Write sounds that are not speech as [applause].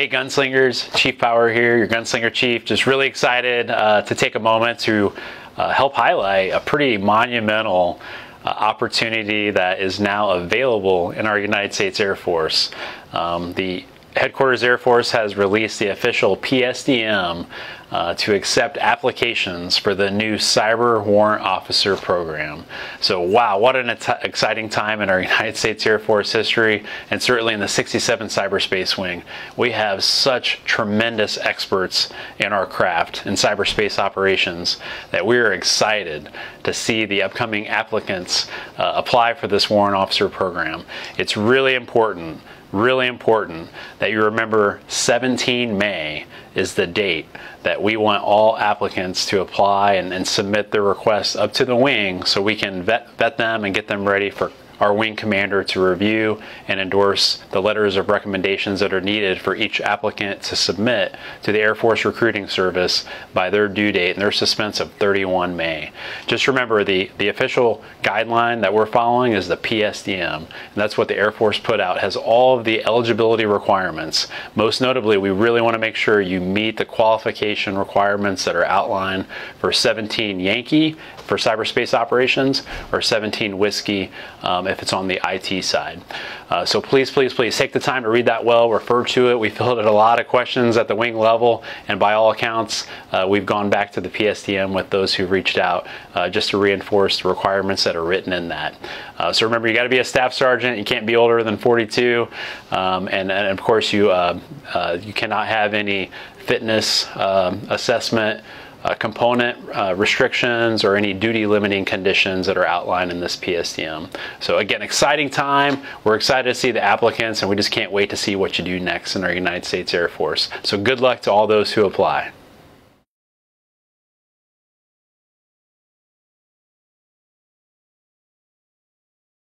Hey gunslingers, Chief Power here, your gunslinger chief. Just really excited uh, to take a moment to uh, help highlight a pretty monumental uh, opportunity that is now available in our United States Air Force. Um, the Headquarters Air Force has released the official PSDM uh, to accept applications for the new Cyber Warrant Officer program. So, wow, what an exciting time in our [laughs] United States Air Force history, and certainly in the 67 Cyberspace Wing. We have such tremendous experts in our craft in cyberspace operations that we are excited to see the upcoming applicants uh, apply for this Warrant Officer program. It's really important really important that you remember 17 May is the date that we want all applicants to apply and, and submit their requests up to the wing so we can vet, vet them and get them ready for our wing commander to review and endorse the letters of recommendations that are needed for each applicant to submit to the Air Force Recruiting Service by their due date and their suspense of 31 May. Just remember the, the official guideline that we're following is the PSDM, and that's what the Air Force put out. Has all of the eligibility requirements. Most notably, we really want to make sure you meet the qualification requirements that are outlined for 17 Yankee for cyberspace operations or 17 Whiskey um, if it's on the IT side. Uh, so please, please, please take the time to read that well, refer to it. We fielded a lot of questions at the wing level, and by all accounts, uh, we've gone back to the PSDM with those who reached out uh, just to reinforce the requirements that are written in that. Uh, so remember, you got to be a staff sergeant. You can't be older than 42, um, and, and, of course, you uh, uh, you cannot have any fitness um, assessment uh, component uh, restrictions or any duty limiting conditions that are outlined in this PSDM. So again, exciting time. We're excited to see the applicants and we just can't wait to see what you do next in our United States Air Force. So good luck to all those who apply.